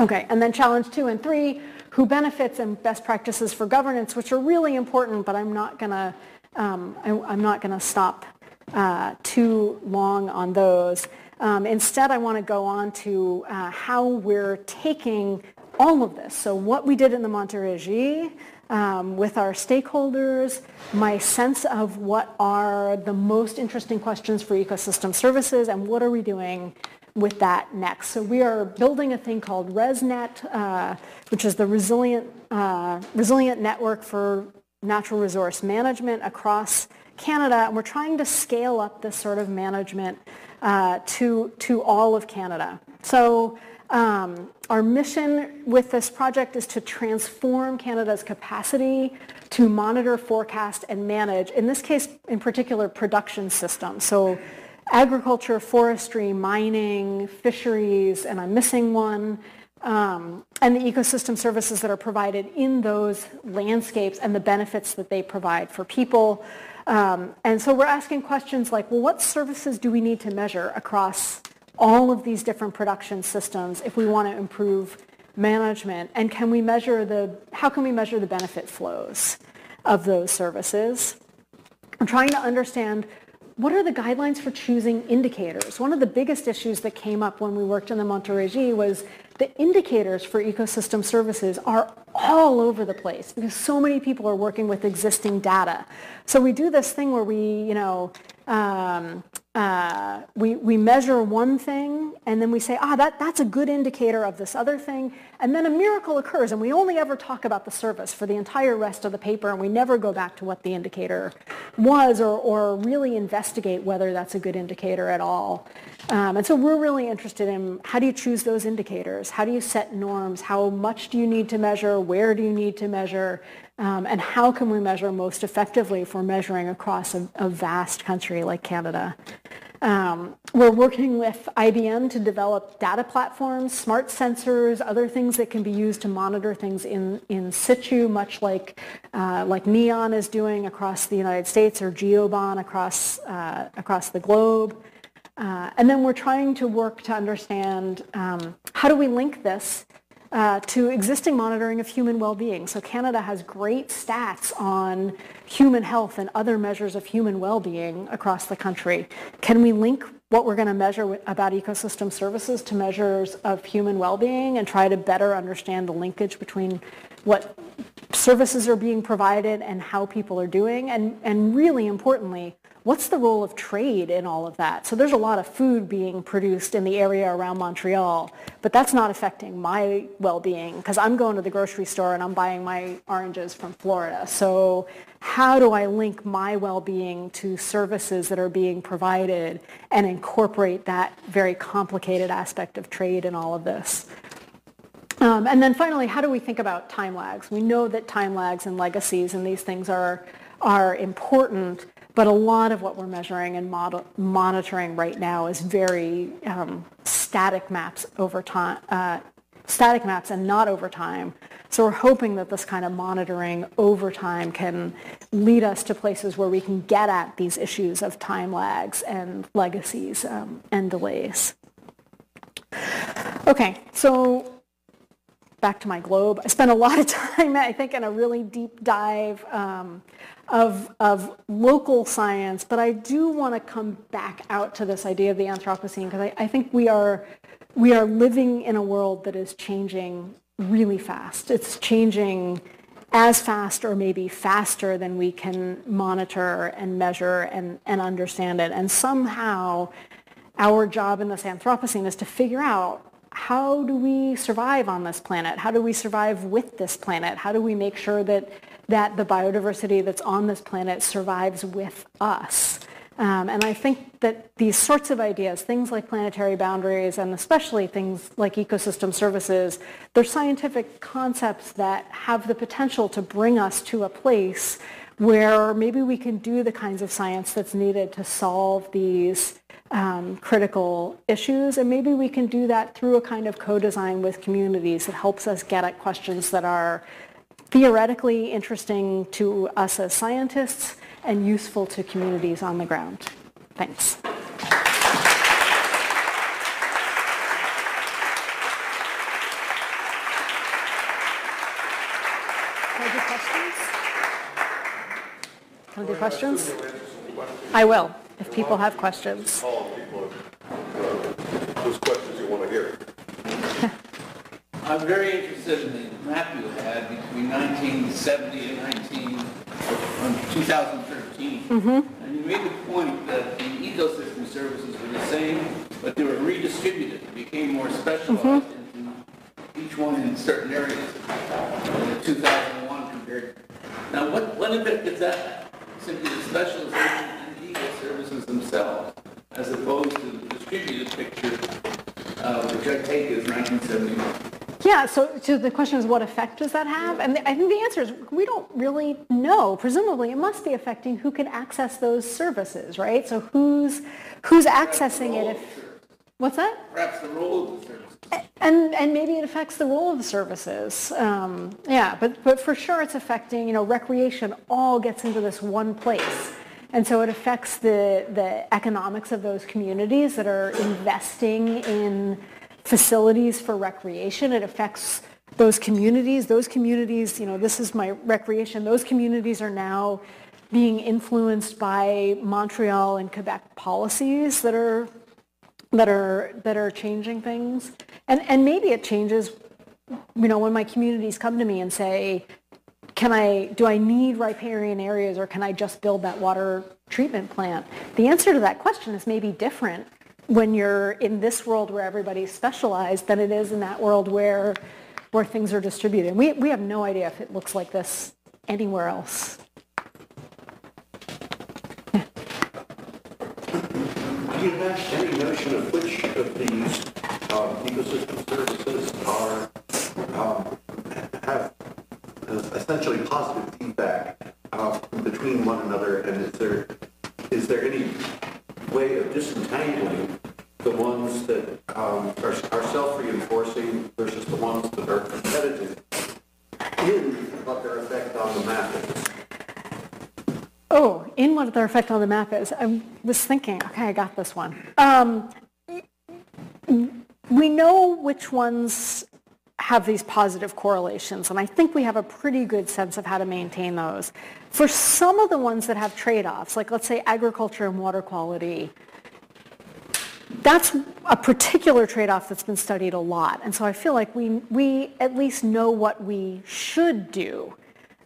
Okay, and then challenge two and three, who benefits and best practices for governance, which are really important, but I'm not to um, I, am not to stop uh, too long on those. Um, instead, I want to go on to uh, how we're taking all of this. So what we did in the Montérégie um, with our stakeholders, my sense of what are the most interesting questions for ecosystem services, and what are we doing with that next. So we are building a thing called ResNet, uh, which is the resilient, uh, resilient network for natural resource management across Canada, and we're trying to scale up this sort of management uh, to, to all of Canada. So um, our mission with this project is to transform Canada's capacity to monitor, forecast, and manage, in this case in particular, production systems. So agriculture, forestry, mining, fisheries, and I'm missing one, um, and the ecosystem services that are provided in those landscapes and the benefits that they provide for people. Um, and so we're asking questions like, well, what services do we need to measure across all of these different production systems if we want to improve management? And can we measure the, how can we measure the benefit flows of those services? I'm trying to understand what are the guidelines for choosing indicators? One of the biggest issues that came up when we worked in the Montérégie was the indicators for ecosystem services are all over the place because so many people are working with existing data. So we do this thing where we, you know, um, uh, we, we measure one thing and then we say, ah, that, that's a good indicator of this other thing. And then a miracle occurs and we only ever talk about the service for the entire rest of the paper and we never go back to what the indicator was or, or really investigate whether that's a good indicator at all. Um, and so we're really interested in how do you choose those indicators? How do you set norms? How much do you need to measure? Where do you need to measure? Um, and how can we measure most effectively we're measuring across a, a vast country like Canada? Um, we're working with IBM to develop data platforms, smart sensors, other things that can be used to monitor things in, in situ, much like, uh, like NEON is doing across the United States or GEOBON across, uh, across the globe. Uh, and then we're trying to work to understand um, how do we link this uh, to existing monitoring of human well-being. So Canada has great stats on human health and other measures of human well-being across the country. Can we link what we're going to measure about ecosystem services to measures of human well-being and try to better understand the linkage between what services are being provided and how people are doing? And, and really importantly, what's the role of trade in all of that? So there's a lot of food being produced in the area around Montreal, but that's not affecting my well-being because I'm going to the grocery store and I'm buying my oranges from Florida. So how do I link my well-being to services that are being provided and incorporate that very complicated aspect of trade in all of this? Um, and then finally, how do we think about time lags? We know that time lags and legacies and these things are, are important, but a lot of what we're measuring and monitoring right now is very um, static maps over time, uh, static maps and not over time. So we're hoping that this kind of monitoring over time can lead us to places where we can get at these issues of time lags and legacies um, and delays. Okay, so back to my globe. I spent a lot of <laughs> time, I think, in a really deep dive um, of, of local science, but I do want to come back out to this idea of the Anthropocene because I, I think we are, we are living in a world that is changing really fast. It's changing as fast or maybe faster than we can monitor and measure and, and understand it. And somehow our job in this Anthropocene is to figure out how do we survive on this planet? How do we survive with this planet? How do we make sure that, that the biodiversity that's on this planet survives with us? Um, and I think that these sorts of ideas, things like planetary boundaries and especially things like ecosystem services, they're scientific concepts that have the potential to bring us to a place where maybe we can do the kinds of science that's needed to solve these um, critical issues. And maybe we can do that through a kind of co-design with communities that helps us get at questions that are theoretically interesting to us as scientists and useful to communities on the ground. Thanks. Do questions? Do questions? I will if people have questions. Call people, uh, those questions you want to hear. I'm very interested in the map you had between 1970 and 19, um, 2013. And you made the point that the ecosystem services were the same, but they were redistributed, They became more specialized into each one in certain areas in 2001 compared. Now, what, what impact does that? Simply the specialization in the eco services themselves, as opposed to the distributed picture, uh, which I take as 1971. Yeah, so, so the question is what effect does that have? And I think the answer is we don't really know. Presumably it must be affecting who can access those services, right? So who's, who's accessing it if, what's that? Perhaps the role of the services. And, and maybe it affects the role of the services. Um, yeah, but, but for sure it's affecting, you know, recreation all gets into this one place. And so it affects the, the economics of those communities that are investing in facilities for recreation. It affects those communities. Those communities, you know, this is my recreation. Those communities are now being influenced by Montreal and Quebec policies that are that are that are changing things. And and maybe it changes you know when my communities come to me and say can I do I need riparian areas or can I just build that water treatment plant? The answer to that question is maybe different when you're in this world where everybody's specialized than it is in that world where where things are distributed. We we have no idea if it looks like this anywhere else. Do you have any notion of which of these uh, ecosystem services are, um, have essentially positive feedback uh, between one another, and is there, is there any way of disentangling the ones that um, are are self-reinforcing versus the ones that are competitive in what their effect on the map is? Oh, in what their effect on the map is. I was thinking, okay, I got this one. Um, we know which ones have these positive correlations, and I think we have a pretty good sense of how to maintain those. For some of the ones that have trade-offs, like let's say agriculture and water quality, that's a particular trade-off that's been studied a lot. And so I feel like we, we at least know what we should do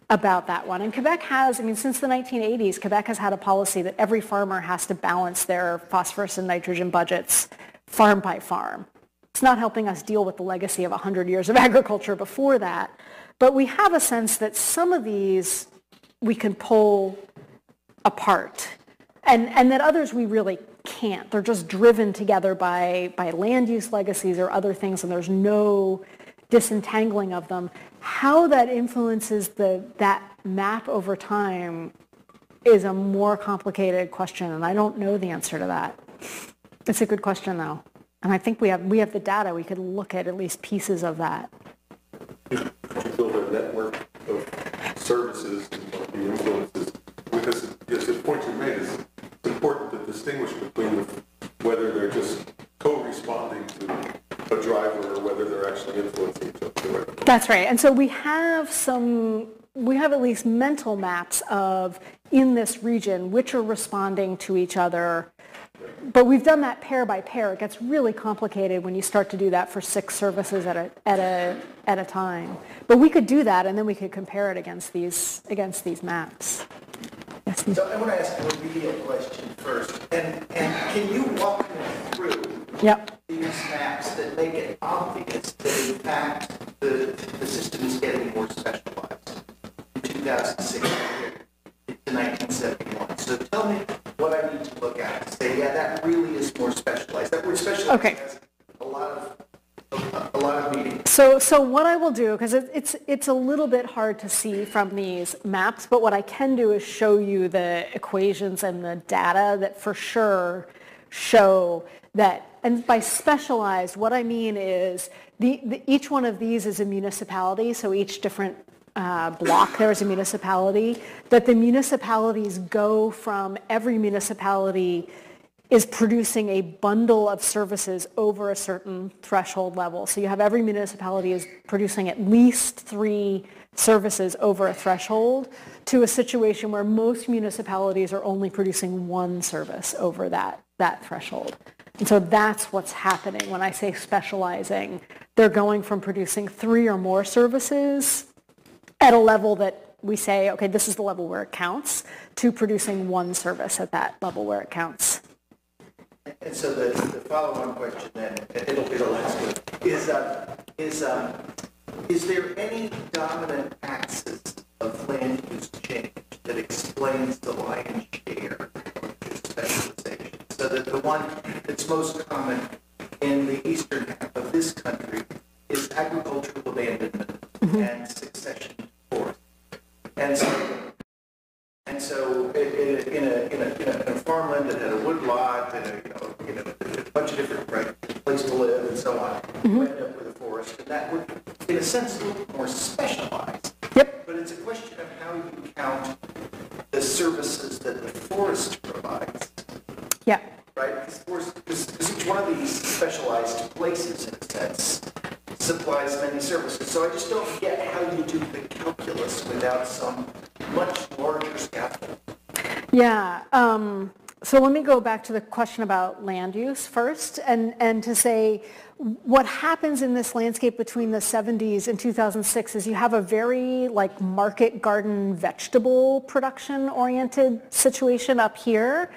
about that one. And Quebec has, I mean, since the 1980s, Quebec has had a policy that every farmer has to balance their phosphorus and nitrogen budgets farm by farm. It's not helping us deal with the legacy of 100 years of <laughs> agriculture before that. But we have a sense that some of these we can pull apart and, and that others we really can't. They're just driven together by, by land use legacies or other things and there's no disentangling of them. How that influences the, that map over time is a more complicated question and I don't know the answer to that. It's a good question though. And I think we have, we have the data. We could look at at least pieces of that. You build a network of services and what the influences? Because, yes, the point you made is it's important to distinguish between the- whether they're just co-responding to a driver or whether they're actually influencing each other. That's right. And so we have some, we have at least mental maps of in this region which are responding to each other. But we've done that pair by pair. It gets really complicated when you start to do that for six services at a, at a, at a time. But we could do that and then we could compare it against these, against these maps. So I want to ask a remedial question first. And, and can you walk me through Yep. these maps that make it obvious that in fact the, the system is getting more specialized in 2006 to 1971? So tell me what I need to look at to say, yeah, that really is more specialized. That word specialized Okay. a lot of, a, meaning. So, so what I will do, because it, it's, it's a little bit hard to see from these maps, but what I can do is show you the equations and the data that for sure show that, and by specialized, what I mean is the, the, each one of these is a municipality, so each different uh, block there is a municipality, that the municipalities go from every municipality is producing a bundle of services over a certain threshold level. So you have every municipality is producing at least three services over a threshold to a situation where most municipalities are only producing one service over that, that threshold. And so that's what's happening when I say specializing. They're going from producing three or more services at a level that we say, okay, this is the level where it counts, to producing one service at that level where it counts. And so the, the follow-on question then, it'll be the last one, is, uh, is, um, is there any dominant axis of land use change that explains the lion's share of your specialization? So that the one that's most common in the eastern half of this country is agricultural abandonment and succession forest. And so and so in a, in a, in a, in a farmland that had a wood lot and a, you know, you know, a bunch of different, right, place to live and so on, you end up with a forest, and that would, in a sense, look more specialized. Yep. But it's a question of how you count the services that the forest provides, Yeah. right? Because each one of these specialized places, in a sense, supplies many services. So I just don't get how you do the calculus without some much larger scaffold. Yeah. Um, so let me go back to the question about land use first and, and to say what happens in this landscape between the 70s and 2006 is you have a very like market garden vegetable production oriented situation up here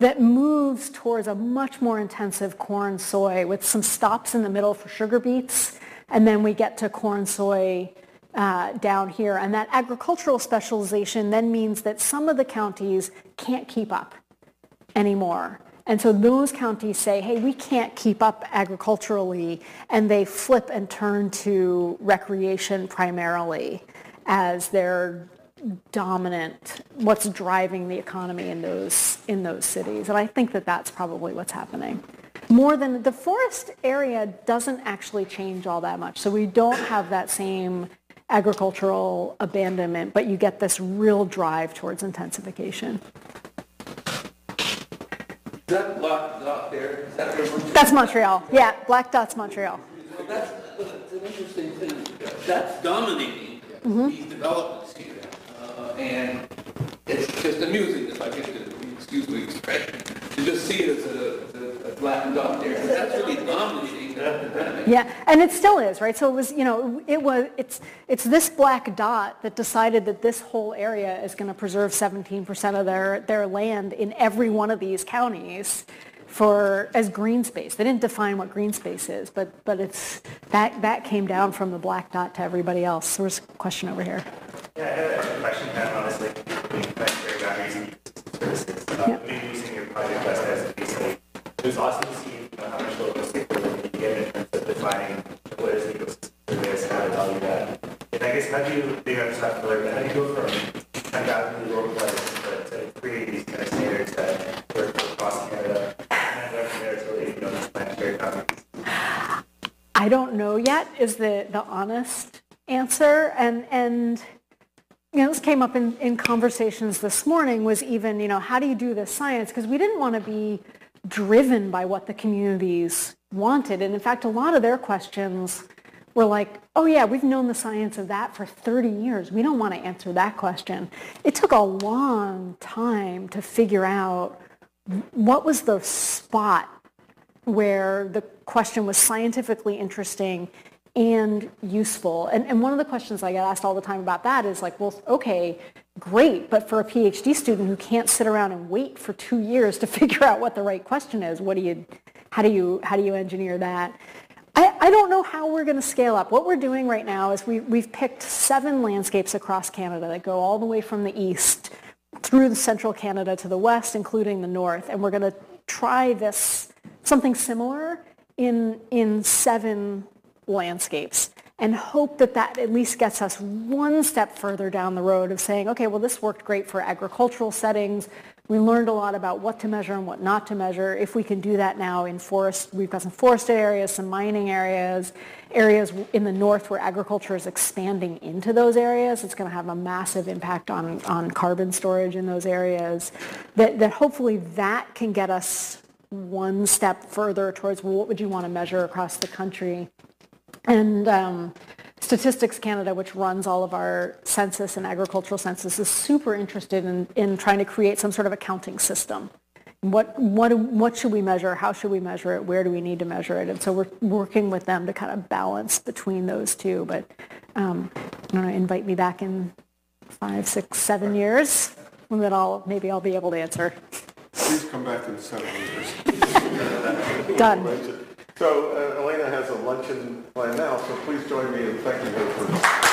that moves towards a much more intensive corn soy with some stops in the middle for sugar beets and then we get to corn soy uh, down here. And that agricultural specialization then means that some of the counties can't keep up anymore. And so those counties say, hey, we can't keep up agriculturally, and they flip and turn to recreation primarily as their dominant, what's driving the economy in those, in those cities. And I think that that's probably what's happening. More than, the forest area doesn't actually change all that much. So we don't have that same agricultural abandonment, but you get this real drive towards intensification. Is that black dot there, is that we're- That's Montreal. Yeah, Black Dot's Montreal. Well, That's, that's an interesting thing, that's dominating Mm-hmm. these developments here. Uh, And it's just amusing, if I get to, excuse the expression, to just see it as a, as a- a black there. That's really dominating the Yeah, and it still is, right? So it was, you know, it was, it's, it's this black dot that decided that this whole area is going to preserve 17% of their, their land in every one of these counties for, as green space. They didn't define what green space is, but, but it's, that, that came down from the black dot to everybody else. There was a question over here. Yeah, I had a question kind of honestly, between planetary boundaries and services. Uh, Yeah. Maybe using your project best as a case study. It was awesome to see you know, how much local stakeholder you get in terms of defining what is an ecosystem service, how to value that. And I guess how do you, maybe I'm just not but how do you go from thousand localized to, to create these kind of standards that work across Canada? And you know. I don't know yet is the, the honest answer. And, and, you know, this came up in, in conversations this morning was even, you know, how do you do this science? Because we didn't want to be driven by what the communities wanted. And in fact, a lot of their questions were like, oh yeah, we've known the science of that for 30 years. We don't want to answer that question. It took a long time to figure out what was the spot where the question was scientifically interesting and useful. And, and one of the questions I get asked all the time about that is like, well, okay, great, but for a PhD student who can't sit around and wait for two years to <laughs> figure out what the right question is, what do you, how do you, how do you engineer that? I, I don't know how we're going to scale up. What we're doing right now is we, we've picked seven landscapes across Canada that go all the way from the east through the central Canada to the west, including the north, and we're going to try this something similar in in seven landscapes and hope that that at least gets us one step further down the road of saying, okay, well, this worked great for agricultural settings. We learned a lot about what to measure and what not to measure. If we can do that now in forest, we've got some forested areas, some mining areas, areas in the north where agriculture is expanding into those areas. It's going to have a massive impact on, on carbon storage in those areas. That, that hopefully that can get us one step further towards well, what would you want to measure across the country. And um, Statistics Canada, which runs all of our census and agricultural census, is super interested in, in trying to create some sort of accounting system. What, what, what should we measure? How should we measure it? Where do we need to measure it? And so we're working with them to kind of balance between those two. But um, I don't know, invite me back in five, six, seven years, and then I'll, maybe I'll be able to answer. Please come back in seven years. Done. So uh, Elena has a luncheon planned now, so please join me in thanking her for